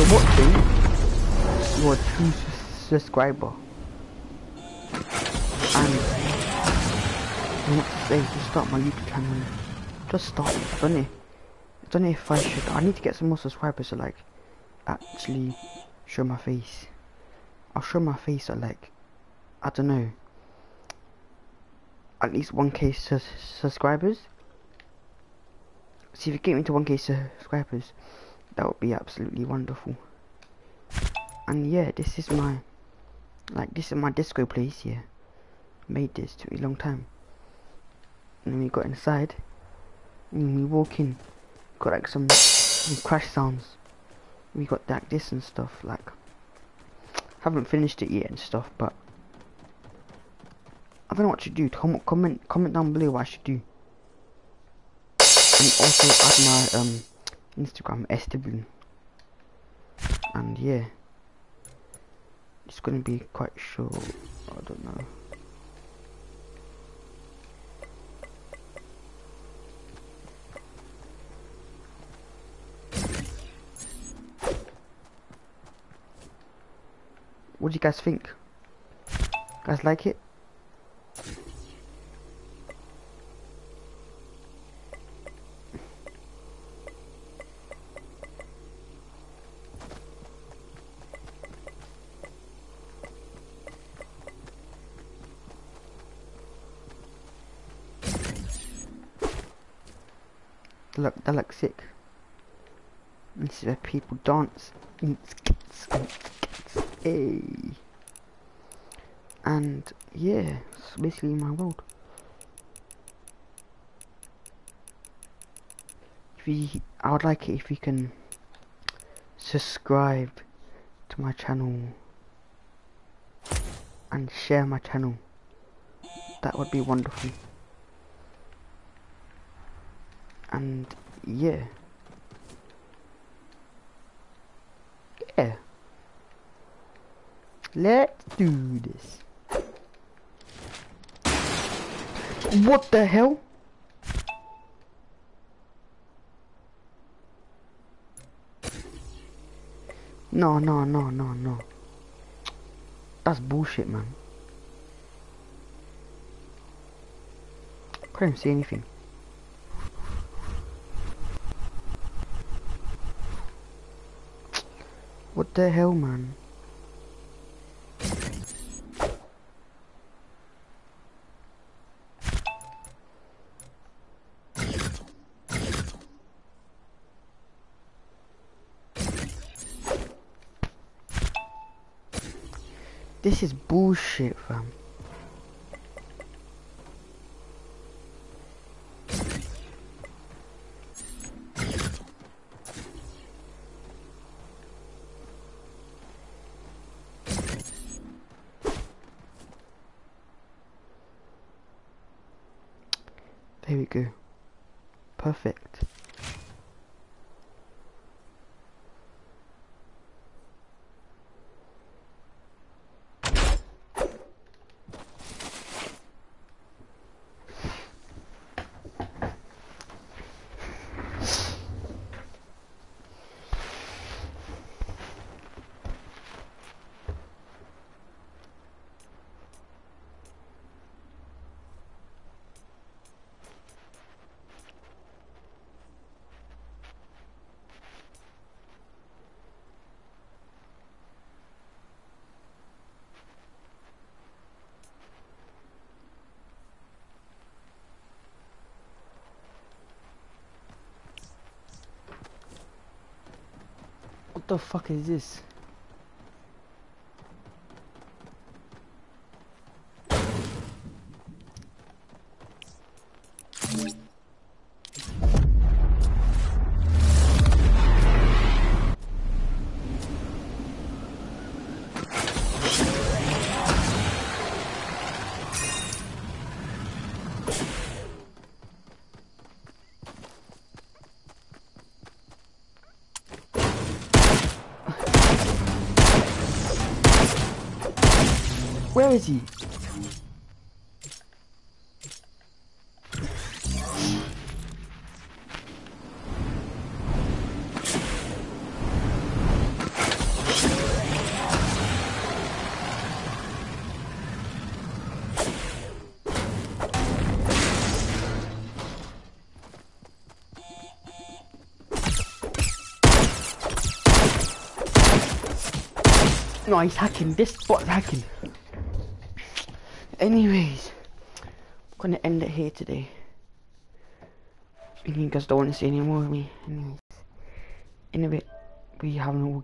you're a true subscriber. And to say, to start my YouTube channel, just start, don't it? Don't know if I should, I need to get some more subscribers to like, actually show my face. I'll show my face at like, I don't know, at least 1k su subscribers. See if you get me to 1k subscribers, that would be absolutely wonderful. And yeah, this is my, like this is my disco place here. Made this took me a long time. And then we got inside, and we walk in, got like some, some crash sounds. We got like this and stuff like. Haven't finished it yet and stuff, but I don't know what to do. Comment, comment, comment down below what I should do. And also add my um Instagram Esteban And yeah, it's gonna be quite short. I don't know. What do you guys think? Guys like it? Look, they look sick. This is where people dance. And yeah, it's basically my world. If you, I would like it if you can subscribe to my channel and share my channel. That would be wonderful. And yeah. Yeah. Let's do this. What the hell? No, no, no, no, no. That's bullshit, man. Couldn't see anything. What the hell, man? This is bullshit, fam. Perfect. The fuck is this? Where is he? No, he's hacking. This spot's hacking. Anyways, I'm gonna end it here today. You guys don't want to see any more of me. Anyways, in a bit, we have an all